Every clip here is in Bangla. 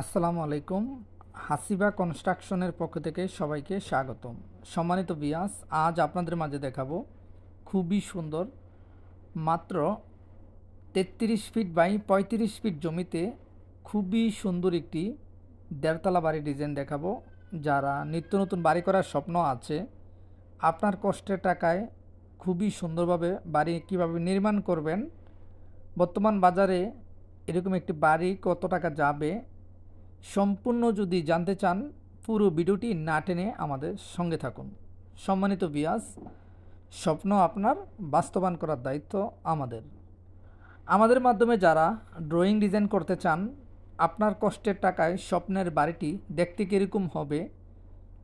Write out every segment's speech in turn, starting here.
আসসালামু আলাইকুম। হাসিবা কনস্ট্রাকশনের পক্ষ থেকে সবাইকে স্বাগতম। সম্মানিত বিয়াস আজ আপনাদের মাঝে দেখাবো খুবই সুন্দর, মাত্র তেত্রিশ ফিট বাই পঁয়ত্রিশ ফিট জমিতে খুবই সুন্দর একটি দেড়তলা বাড়ি ডিজাইন দেখাবো। যারা নিত্য নতুন বাড়ি করার স্বপ্ন আছে, আপনার কষ্টের টাকায় খুবই সুন্দরভাবে বাড়ি কীভাবে নির্মাণ করবেন, বর্তমান বাজারে এরকম একটি বাড়ি কত টাকা যাবে সম্পূর্ণ যদি জানতে চান, পুরো ভিডিওটি না টেনে আমাদের সঙ্গে থাকুন। সম্মানিত বিয়াস স্বপ্ন আপনার বাস্তবায়ন করার দায়িত্ব আমাদের। আমাদের মাধ্যমে যারা ড্রয়িং ডিজাইন করতে চান, আপনার কষ্টের টাকায় স্বপ্নের বাড়িটি দেখতে কীরকম হবে,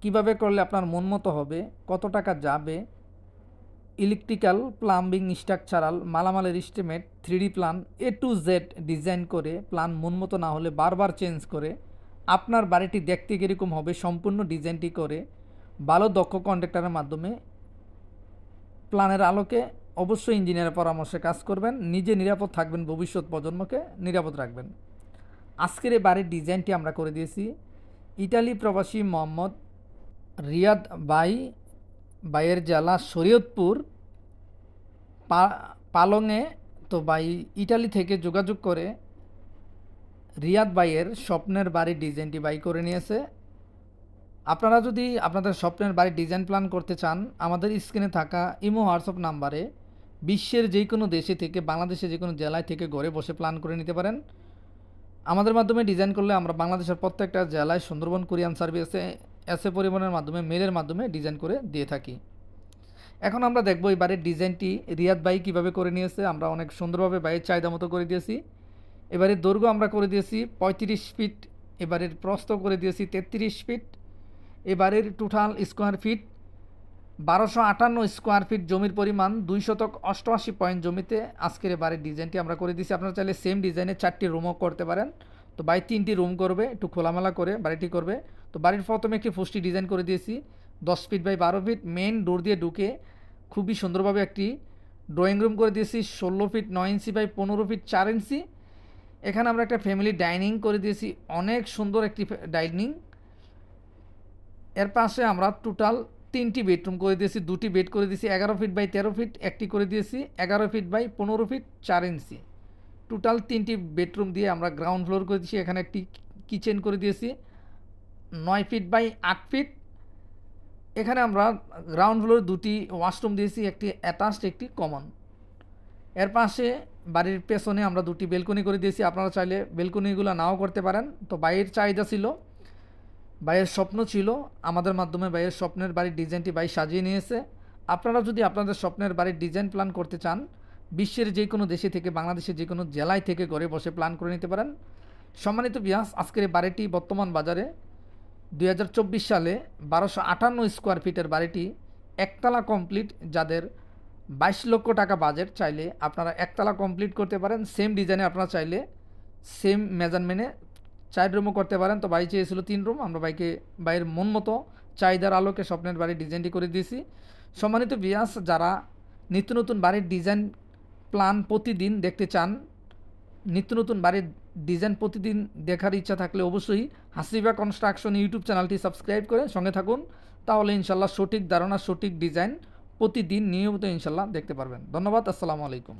কীভাবে করলে আপনার মন মতো হবে, কত টাকা যাবে, electrical, plumbing, structural, মালামালের estimate, three D plan, A to Z design করে প্ল্যান মন মতো না হলে বারবার চেঞ্জ করে আপনার বাড়িটি দেখতে কীরকম হবে, সম্পূর্ণ ডিজাইনটি করে ভালো দক্ষ কন্ট্রাক্টরের মাধ্যমে প্ল্যানের আলোকে অবশ্যই ইঞ্জিনিয়ারের পরামর্শে কাজ করবেন, নিজে নিরাপদ থাকবেন ভবিষ্যৎ প্রজন্মকে নিরাপদ রাখবেন। আজকের এই বাড়ির ডিজাইনটি আমরা করে দিয়েছি ইটালি প্রবাসী মোহাম্মদ রিয়াদ বাই বাইয়ের জেলা শরীয়তপুর পালংয়ে, তো বাই ইটালি থেকে যোগাযোগ করে রিয়াদ বাইয়ের স্বপ্নের বাড়ির ডিজাইনটি বাই করে নিয়েছে। আপনারা যদি আপনাদের স্বপ্নের বাড়ির ডিজাইন প্ল্যান করতে চান, আমাদের স্ক্রিনে থাকা ইমো, হোয়াটসঅ্যাপ নাম্বারে বিশ্বের যে কোনো দেশে থেকে বাংলাদেশের যে কোনো জেলায় থেকে ঘরে বসে প্ল্যান করে নিতে পারেন। আমাদের মাধ্যমে ডিজাইন করলে আমরা বাংলাদেশের প্রত্যেকটা জেলায় সুন্দরবন কোরিয়ান সার্ভিসে, এসে পরিবহনের মাধ্যমে, মেলের মাধ্যমে ডিজাইন করে দিয়ে থাকি। এখন আমরা দেখব এই বাড়ির ডিজাইনটি রিয়াদ বাই কীভাবে করে নিয়েছে। আমরা অনেক সুন্দরভাবে বাইয়ের চাহিদা মতো করে দিয়েছি। এবারের দৈর্ঘ্য আমরা করে দিয়েছি পঁয়ত্রিশ ফিট, এবারের প্রস্থ করে দিয়েছি তেত্রিশ ফিট, এবারের টোটাল স্কোয়ার ফিট বারোশো আটান্ন স্কোয়ার ফিট জমির পরিমাণ দুই শতক অষ্টআশি পয়েন্ট জমিতে। আজকের বাড়ির ডিজাইনটি আমরা করে দিয়েছি। আপনারা চাইলে সেম ডিজাইনে চারটি রুমও করতে পারেন। তো বাড়ি তিনটি রুম করবে, একটু খোলামেলা করে বাড়িটি করবে। তো বাড়ির প্রথমে একটি ফুষ্টি ডিজাইন করে দিয়েছি, দশ ফিট বাই বারো ফিট মেন ডোর দিয়ে ঢুকে খুবই সুন্দরভাবে একটি ড্রয়িং রুম করে দিয়েছি, ষোলো ফিট নয় ইঞ্চি বাই পনেরো ফিট চার ইঞ্চি এখানে আমরা একটা ফ্যামিলি ডাইনিং করে দিয়েছি। অনেক সুন্দর একটি ডাইনিং এর পাশে আমরা টোটাল তিনটি বেডরুম করে দিয়েছি। দুটি বেড করে দিয়েছি, এগারো ফিট বাই তেরো ফিট একটি করে দিয়েছি, এগারো ফিট বাই পনেরো ফিট চার ইঞ্চি। টোটাল তিনটি বেডরুম দিয়ে আমরা গ্রাউন্ড ফ্লোর করে দিয়েছি। এখানে একটি কিচেন করে দিয়েছি, নয় ফিট বাই আট ফিট এখানে আমরা গ্রাউন্ড ফ্লোর দুটি ওয়াশরুম দিয়েছি, একটি অ্যাটাচড একটি কমন এর পাশে বাড়ির পেছনে আমরা দুটি বেলকনি করে দিয়েছি। আপনারা চাইলে বেলকনিগুলো নাও করতে পারেন। তো বাইরের চাহিদা ছিল, বাইয়ের স্বপ্ন ছিল, আমাদের মাধ্যমে বাইয়ের স্বপ্নের বাড়ির ডিজাইনটি বাই সাজিয়ে নিয়েছে। আপনারা যদি আপনাদের স্বপ্নের বাড়ির ডিজাইন প্ল্যান করতে চান, বিশ্বের যে কোনো দেশে থেকে, বাংলাদেশের যে কোনো জেলায় থেকে ঘরে বসে প্ল্যান করে নিতে পারেন। সম্মানিত বিয়াস আজকের এই বাড়িটি বর্তমান বাজারে দু হাজার চব্বিশ সালে বারোশো আটান্ন স্কোয়ার ফিটের বাড়িটি একতলা কমপ্লিট যাদের বাইশ লক্ষ টাকা বাজেট চাইলে আপনারা একতলা কমপ্লিট করতে পারেন। সেম ডিজাইনে আপনারা চাইলে সেম মেজারমেন্টে চার রুমও করতে পারেন। তো বাই চেয়েছিল তিন রুম আমরা বাইকে বাইয়ের মন মতো চাহিদার আলোকে স্বপ্নের বাড়ির ডিজাইনটি করে দিয়েছি। সম্মানিত বিয়াস যারা নিত্য নতুন বাড়ির ডিজাইন প্ল্যান প্রতিদিন দেখতে চান, নিত্য নতুন বাড়ির ডিজাইন প্রতিদিন দেখার ইচ্ছা থাকলে অবশ্যই হাসিবা কনস্ট্রাকশন ইউটিউব চ্যানেলটি সাবস্ক্রাইব করে সঙ্গে থাকুন। তাহলে ইনশাল্লাহ সঠিক ধারণা, সঠিক ডিজাইন প্রতিদিন নিয়মিত ইনশাল্লাহ দেখতে পারবেন। ধন্যবাদ আসসালামু আলাইকুম।